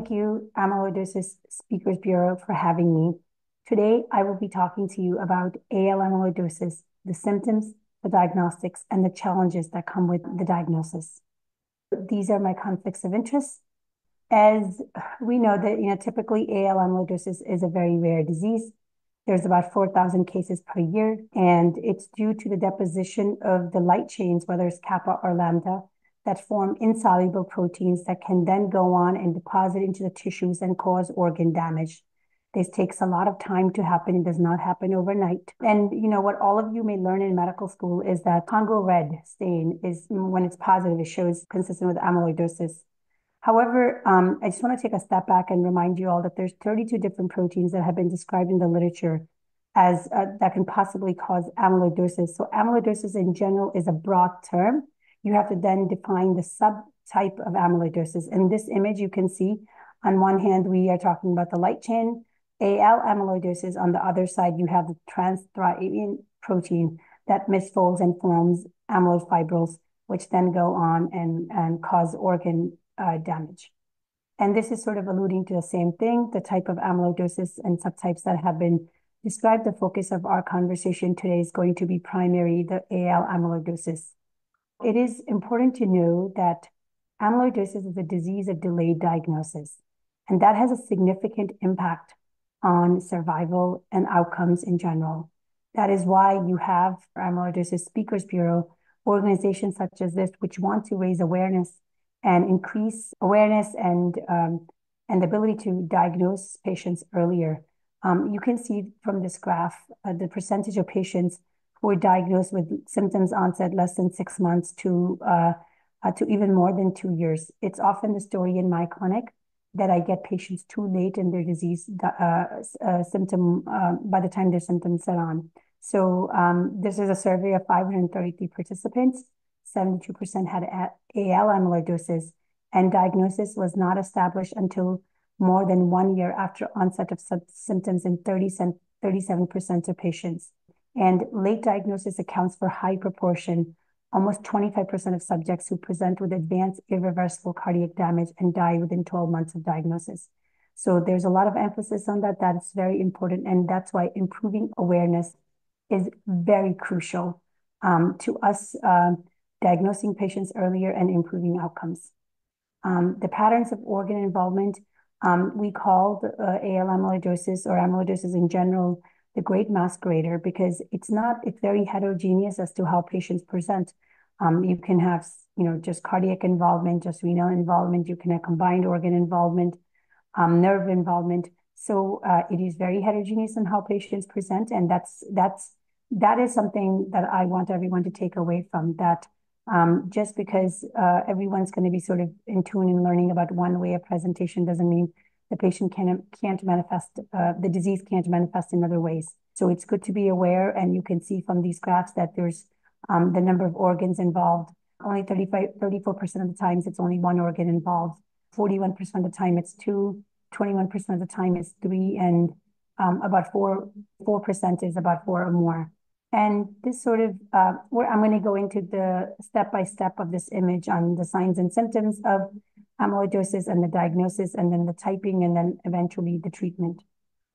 Thank you, Amyloidosis Speakers Bureau, for having me. Today, I will be talking to you about AL amyloidosis, the symptoms, the diagnostics, and the challenges that come with the diagnosis. These are my conflicts of interest. As we know that, you know, typically AL amyloidosis is a very rare disease. There's about 4,000 cases per year, and it's due to the deposition of the light chains, whether it's kappa or lambda, that form insoluble proteins that can then go on and deposit into the tissues and cause organ damage. This takes a lot of time to happen. It does not happen overnight. And you know what all of you may learn in medical school is that Congo red stain is when it's positive, it shows consistent with amyloidosis. However, um, I just want to take a step back and remind you all that there's 32 different proteins that have been described in the literature as uh, that can possibly cause amyloidosis. So amyloidosis in general is a broad term you have to then define the subtype of amyloidosis. In this image, you can see on one hand, we are talking about the light chain AL amyloidosis. On the other side, you have the transthyretin protein that misfolds and forms amyloid fibrils, which then go on and, and cause organ uh, damage. And this is sort of alluding to the same thing, the type of amyloidosis and subtypes that have been described. The focus of our conversation today is going to be primary, the AL amyloidosis. It is important to know that amyloidosis is a disease of delayed diagnosis, and that has a significant impact on survival and outcomes in general. That is why you have Amyloidosis Speakers Bureau, organizations such as this, which want to raise awareness and increase awareness and um, and the ability to diagnose patients earlier. Um, you can see from this graph uh, the percentage of patients who were diagnosed with symptoms onset less than six months to uh, uh, to even more than two years. It's often the story in my clinic that I get patients too late in their disease uh, uh symptom uh, by the time their symptoms set on. So um, this is a survey of 533 participants. 72% had AL amyloidosis, and diagnosis was not established until more than one year after onset of symptoms in 30, 37% of patients. And late diagnosis accounts for high proportion, almost 25% of subjects who present with advanced irreversible cardiac damage and die within 12 months of diagnosis. So there's a lot of emphasis on that. That's very important. And that's why improving awareness is very crucial um, to us uh, diagnosing patients earlier and improving outcomes. Um, the patterns of organ involvement, um, we call uh, AL amyloidosis or amyloidosis in general the great masquerader because it's not, it's very heterogeneous as to how patients present. Um, you can have, you know, just cardiac involvement, just renal involvement, you can have combined organ involvement, um, nerve involvement. So uh, it is very heterogeneous in how patients present. And that's, that's, that is something that I want everyone to take away from that. Um, just because uh, everyone's going to be sort of in tune and learning about one way of presentation doesn't mean the patient can, can't manifest, uh, the disease can't manifest in other ways. So it's good to be aware, and you can see from these graphs that there's um, the number of organs involved. Only 35, 34% of the times it's only one organ involved. 41% of the time it's two, 21% of the time it's three, and um, about four, 4% is about four or more. And this sort of, uh, where I'm going to go into the step-by-step -step of this image on the signs and symptoms of amyloidosis and the diagnosis, and then the typing, and then eventually the treatment.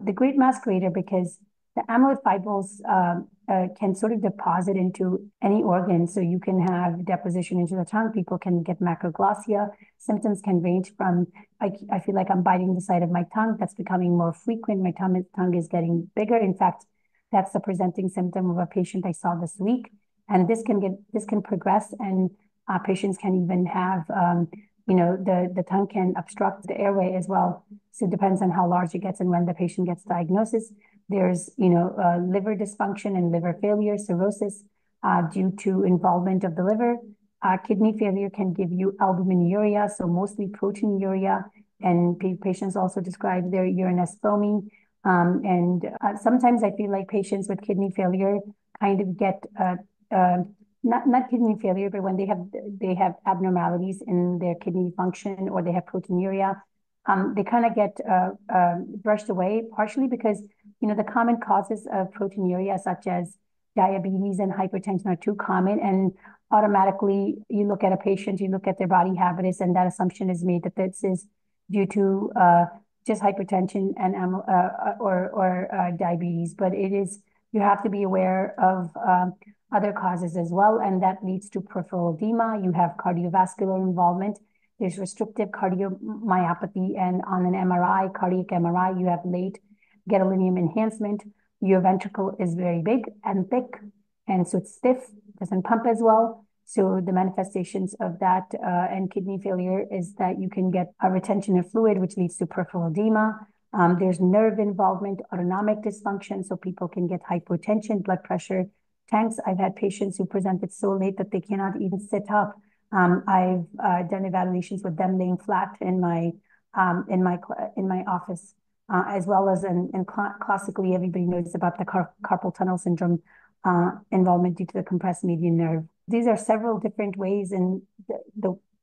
The great masquerader, because the amyloid fibrils uh, uh, can sort of deposit into any organ. So you can have deposition into the tongue. People can get macroglossia. Symptoms can range from, I, I feel like I'm biting the side of my tongue. That's becoming more frequent. My tongue, tongue is getting bigger. In fact, that's the presenting symptom of a patient I saw this week. And this can get, this can progress and uh, patients can even have um, you know, the, the tongue can obstruct the airway as well. So it depends on how large it gets and when the patient gets diagnosis. There's, you know, uh, liver dysfunction and liver failure, cirrhosis uh, due to involvement of the liver. Uh, kidney failure can give you albuminuria, so mostly proteinuria. And patients also describe their urine as foamy. Um, and uh, sometimes I feel like patients with kidney failure kind of get uh, uh, not not kidney failure, but when they have they have abnormalities in their kidney function or they have proteinuria, um, they kind of get uh, uh, brushed away, partially because you know the common causes of proteinuria, such as diabetes and hypertension, are too common, and automatically you look at a patient, you look at their body habitus, and that assumption is made that this is due to uh, just hypertension and uh, or or uh, diabetes, but it is you have to be aware of um, other causes as well, and that leads to peripheral edema. You have cardiovascular involvement. There's restrictive cardiomyopathy, and on an MRI, cardiac MRI, you have late gadolinium enhancement. Your ventricle is very big and thick, and so it's stiff, doesn't pump as well. So the manifestations of that uh, and kidney failure is that you can get a retention of fluid, which leads to peripheral edema. Um, there's nerve involvement, autonomic dysfunction, so people can get hypotension, blood pressure tanks. I've had patients who presented so late that they cannot even sit up. Um, I've uh, done evaluations with them laying flat in my um, in my in my office, uh, as well as classically everybody knows about the car carpal tunnel syndrome uh, involvement due to the compressed median nerve. These are several different ways in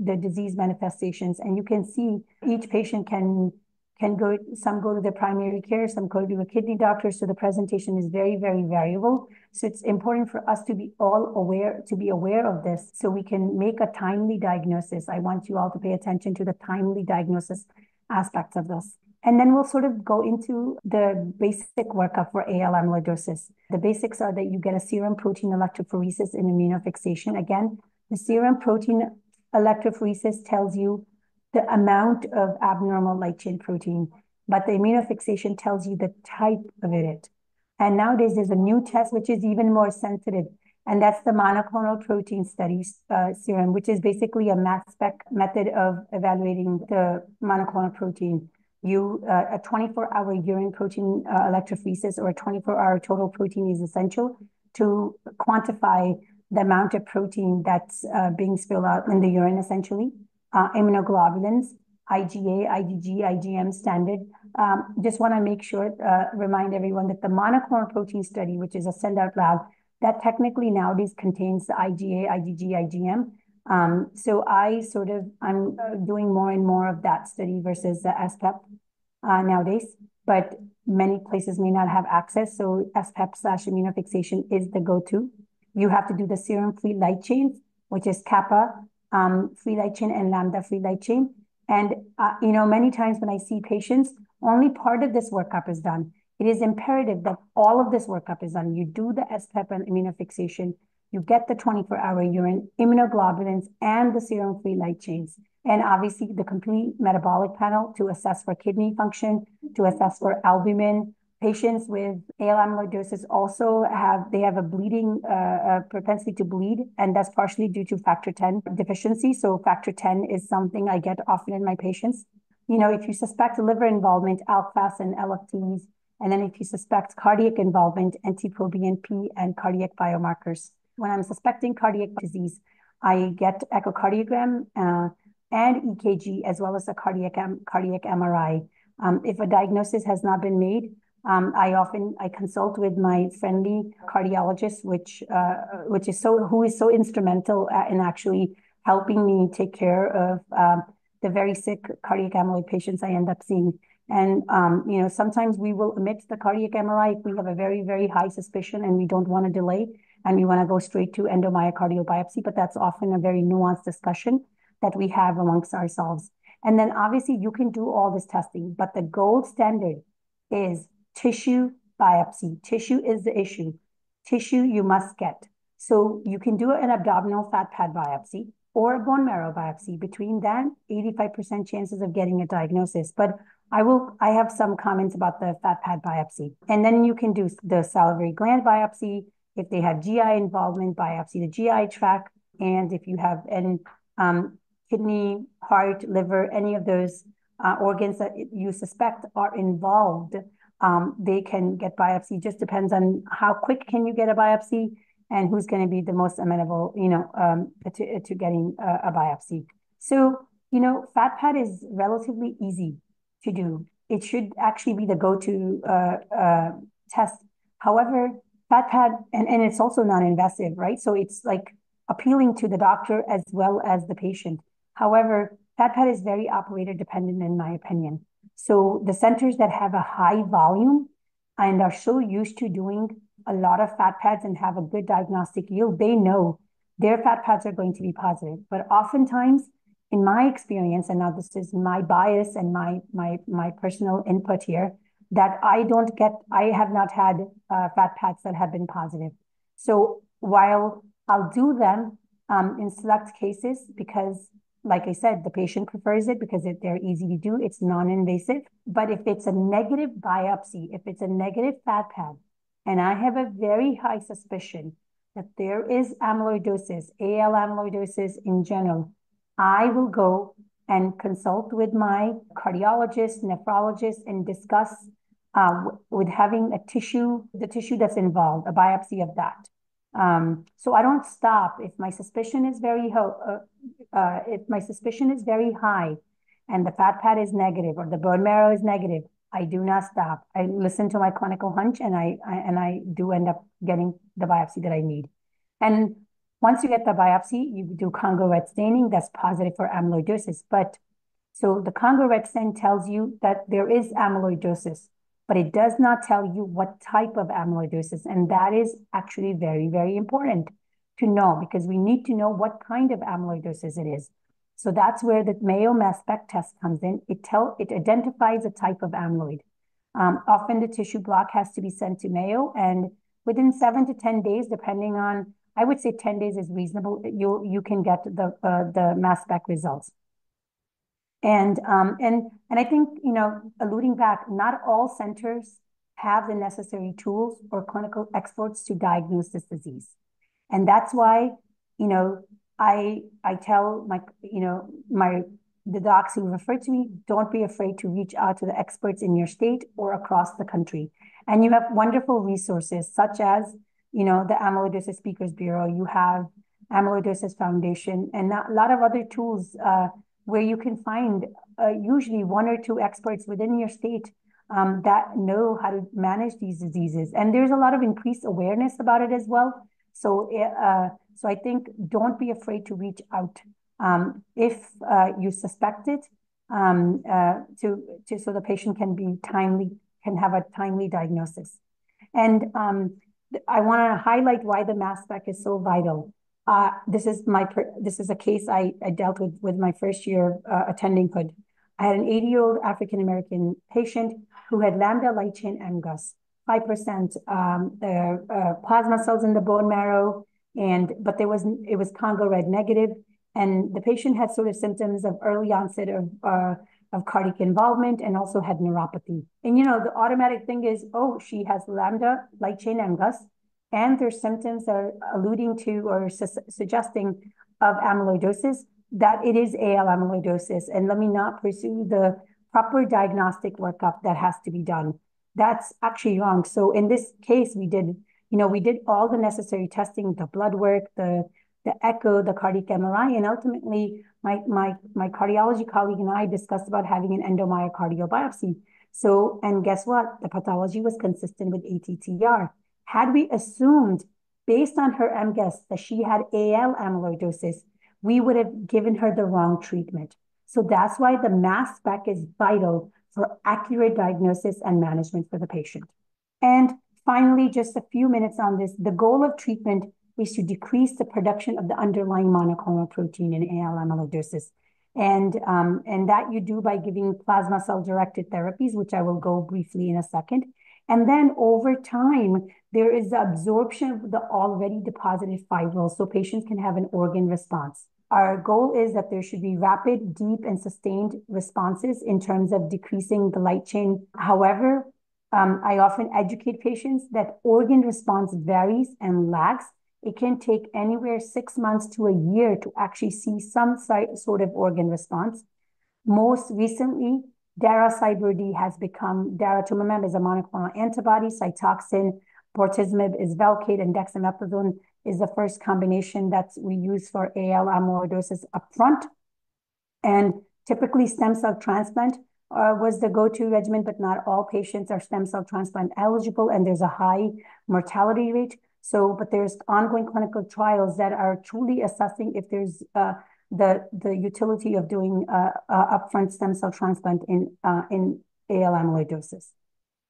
the disease manifestations, and you can see each patient can can go, some go to the primary care, some go to a kidney doctor. So the presentation is very, very variable. So it's important for us to be all aware, to be aware of this so we can make a timely diagnosis. I want you all to pay attention to the timely diagnosis aspects of this. And then we'll sort of go into the basic workup for AL amyloidosis. The basics are that you get a serum protein electrophoresis and immunofixation. Again, the serum protein electrophoresis tells you the amount of abnormal light chain protein, but the immunofixation tells you the type of it. And nowadays there's a new test which is even more sensitive, and that's the monoclonal protein studies uh, serum, which is basically a mass spec method of evaluating the monoclonal protein you uh, a 24 hour urine protein uh, electrophoresis or a 24 hour total protein is essential to quantify the amount of protein that's uh, being spilled out in the urine essentially uh, immunoglobulins IgA, IgG, IgM standard. Um, just want to make sure, uh, remind everyone that the monoclonal protein study, which is a send out lab, that technically nowadays contains the IgA, IgG, IgM, um, so I sort of, I'm uh, doing more and more of that study versus the SPEP uh, nowadays, but many places may not have access. So SPEP slash immunofixation is the go-to. You have to do the serum free light chains, which is kappa um, free light chain and lambda free light chain. And, uh, you know, many times when I see patients, only part of this workup is done. It is imperative that all of this workup is done. You do the SPEP and immunofixation you get the 24-hour urine, immunoglobulins, and the serum-free light chains. And obviously, the complete metabolic panel to assess for kidney function, to assess for albumin. Patients with AL amyloidosis also have, they have a bleeding, uh, a propensity to bleed, and that's partially due to factor 10 deficiency. So factor 10 is something I get often in my patients. You know, if you suspect liver involvement, alk phos and LFTs, and then if you suspect cardiac involvement, NT-proBNP and cardiac biomarkers when I'm suspecting cardiac disease, I get echocardiogram uh, and EKG as well as a cardiac cardiac MRI. Um, if a diagnosis has not been made, um, I often I consult with my friendly cardiologist, which uh, which is so who is so instrumental in actually helping me take care of um, the very sick cardiac amyloid patients I end up seeing. And um, you know, sometimes we will omit the cardiac MRI if we have a very very high suspicion and we don't want to delay and we want to go straight to endomyocardial biopsy, but that's often a very nuanced discussion that we have amongst ourselves. And then obviously you can do all this testing, but the gold standard is tissue biopsy. Tissue is the issue. Tissue you must get. So you can do an abdominal fat pad biopsy or a bone marrow biopsy. Between that, 85% chances of getting a diagnosis. But I will, I have some comments about the fat pad biopsy. And then you can do the salivary gland biopsy, if they have GI involvement, biopsy the GI tract, and if you have an um, kidney, heart, liver, any of those uh, organs that you suspect are involved, um, they can get biopsy. Just depends on how quick can you get a biopsy and who's going to be the most amenable, you know, um, to, to getting a, a biopsy. So, you know, fat pad is relatively easy to do. It should actually be the go-to uh, uh, test. However, fat pad, and, and it's also non-invasive, right? So it's like appealing to the doctor as well as the patient. However, fat pad is very operator dependent in my opinion. So the centers that have a high volume and are so used to doing a lot of fat pads and have a good diagnostic yield, they know their fat pads are going to be positive. But oftentimes in my experience, and now this is my bias and my my my personal input here, that I don't get, I have not had uh, fat pads that have been positive. So while I'll do them um, in select cases because like I said, the patient prefers it because they're easy to do. It's non-invasive. But if it's a negative biopsy, if it's a negative fat pad, and I have a very high suspicion that there is amyloidosis, AL amyloidosis in general, I will go and consult with my cardiologist, nephrologist, and discuss uh, with having a tissue, the tissue that's involved, a biopsy of that. Um, so I don't stop if my suspicion is very uh, uh, if my suspicion is very high, and the fat pad is negative or the bone marrow is negative. I do not stop. I listen to my clinical hunch, and I, I and I do end up getting the biopsy that I need. And once you get the biopsy, you do Congo red staining. That's positive for amyloidosis. But so the Congo red stain tells you that there is amyloidosis but it does not tell you what type of amyloidosis. And that is actually very, very important to know because we need to know what kind of amyloidosis it is. So that's where the Mayo mass spec test comes in. It tell it identifies a type of amyloid. Um, often the tissue block has to be sent to Mayo, and within seven to ten days, depending on, I would say ten days is reasonable. You you can get the uh, the mass spec results. And um, and and I think you know, alluding back, not all centers have the necessary tools or clinical experts to diagnose this disease, and that's why you know I I tell my you know my the docs who refer to me, don't be afraid to reach out to the experts in your state or across the country. And you have wonderful resources such as, you know, the Amyloidosis Speakers Bureau, you have Amyloidosis Foundation, and a lot of other tools uh, where you can find uh, usually one or two experts within your state um, that know how to manage these diseases. And there's a lot of increased awareness about it as well. So, uh, so I think don't be afraid to reach out um, if uh, you suspect it, um, uh, to, to so the patient can be timely, can have a timely diagnosis. And um, I want to highlight why the mass spec is so vital. Uh, this is my this is a case I, I dealt with with my first year uh, attending hood. I had an 80 year old African American patient who had lambda light chain MGUS, five percent um, the uh, plasma cells in the bone marrow, and but there was it was Congo red negative, and the patient had sort of symptoms of early onset of uh, of cardiac involvement and also had neuropathy. And you know the automatic thing is, oh, she has lambda light chain MGUS and their symptoms are alluding to or su suggesting of amyloidosis, that it is AL amyloidosis. And let me not pursue the proper diagnostic workup that has to be done. That's actually wrong. So in this case, we did, you know, we did all the necessary testing, the blood work, the the echo, the cardiac MRI, and ultimately my my my cardiology colleague and I discussed about having an endomyocardial biopsy. So, and guess what? The pathology was consistent with ATTR. Had we assumed, based on her MGUS, that she had AL amyloidosis, we would have given her the wrong treatment. So that's why the mass spec is vital for accurate diagnosis and management for the patient. And finally, just a few minutes on this. The goal of treatment is to decrease the production of the underlying monoclonal protein in AL amyloidosis. And, um, and that you do by giving plasma cell directed therapies, which I will go briefly in a second. And then over time, there is the absorption of the already deposited fibrils so patients can have an organ response. Our goal is that there should be rapid, deep, and sustained responses in terms of decreasing the light chain. However, um, I often educate patients that organ response varies and lags. It can take anywhere six months to a year to actually see some sort of organ response. Most recently, Dara-CyBorD has become, daratumumab is a monoclonal antibody, Cytoxan, bortezomib is Velcade, and dexamethasone is the first combination that we use for AL amyloidosis upfront. And typically stem cell transplant uh, was the go-to regimen, but not all patients are stem cell transplant eligible, and there's a high mortality rate. So, but there's ongoing clinical trials that are truly assessing if there's uh, the utility of doing uh, upfront stem cell transplant in in AL amyloidosis.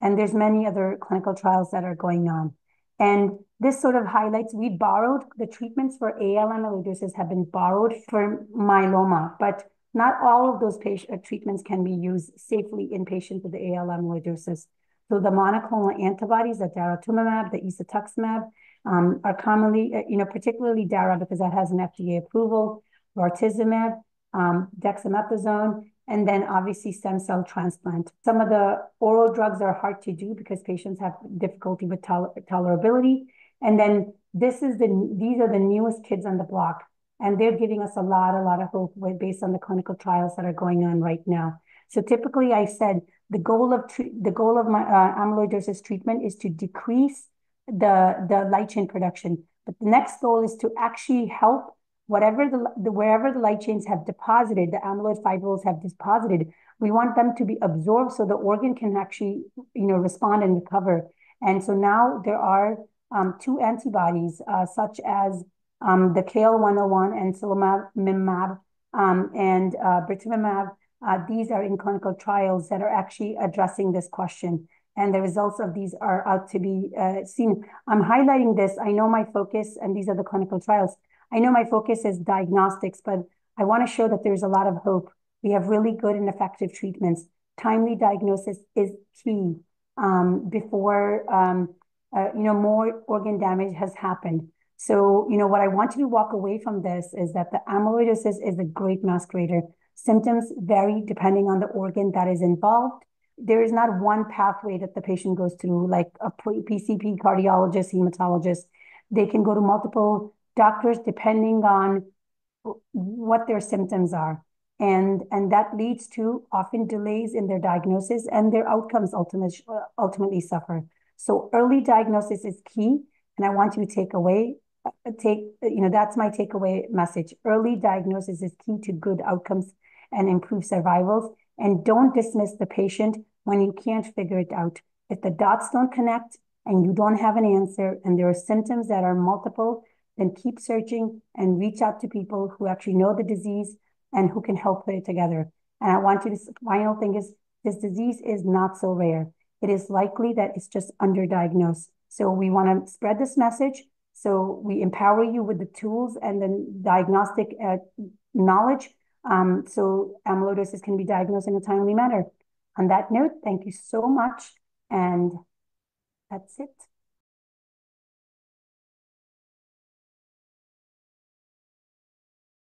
And there's many other clinical trials that are going on. And this sort of highlights, we borrowed the treatments for AL amyloidosis have been borrowed for myeloma, but not all of those patient uh, treatments can be used safely in patients with AL amyloidosis. So the monoclonal antibodies, the daratumumab, the isatuximab, um, are commonly, uh, you know, particularly dara because that has an FDA approval, bortezomib, um, dexamethasone, and then obviously stem cell transplant. Some of the oral drugs are hard to do because patients have difficulty with toler tolerability. And then this is the these are the newest kids on the block, and they're giving us a lot, a lot of hope with, based on the clinical trials that are going on right now. So typically, I said the goal of the goal of my uh, amyloidosis treatment is to decrease the the light chain production, but the next goal is to actually help whatever the, the wherever the light chains have deposited, the amyloid fibrils have deposited, we want them to be absorbed so the organ can actually, you know, respond and recover. And so now there are um, two antibodies, uh, such as um, the CAEL-101 and silamimab um, and uh. Uh, these are in clinical trials that are actually addressing this question. And the results of these are out to be uh, seen. I'm highlighting this. I know my focus, and these are the clinical trials. I know my focus is diagnostics, but I want to show that there's a lot of hope. We have really good and effective treatments. Timely diagnosis is key um, before um, uh, you know more organ damage has happened. So you know what I want you to walk away from this is that the amyloidosis is a great masquerader. Symptoms vary depending on the organ that is involved. There is not one pathway that the patient goes through, like a PCP cardiologist, hematologist. They can go to multiple doctors depending on what their symptoms are. And, and that leads to often delays in their diagnosis and their outcomes ultimately, ultimately suffer. So early diagnosis is key. And I want you to take away, take, you know, that's my takeaway message. Early diagnosis is key to good outcomes and improve survivals. And don't dismiss the patient when you can't figure it out. If the dots don't connect and you don't have an answer and there are symptoms that are multiple, then keep searching and reach out to people who actually know the disease and who can help put it together. And I want you to, final thing is this disease is not so rare. It is likely that it's just underdiagnosed. So we want to spread this message. So we empower you with the tools and the diagnostic uh, knowledge um, so amyloidosis can be diagnosed in a timely manner. On that note, thank you so much. And that's it.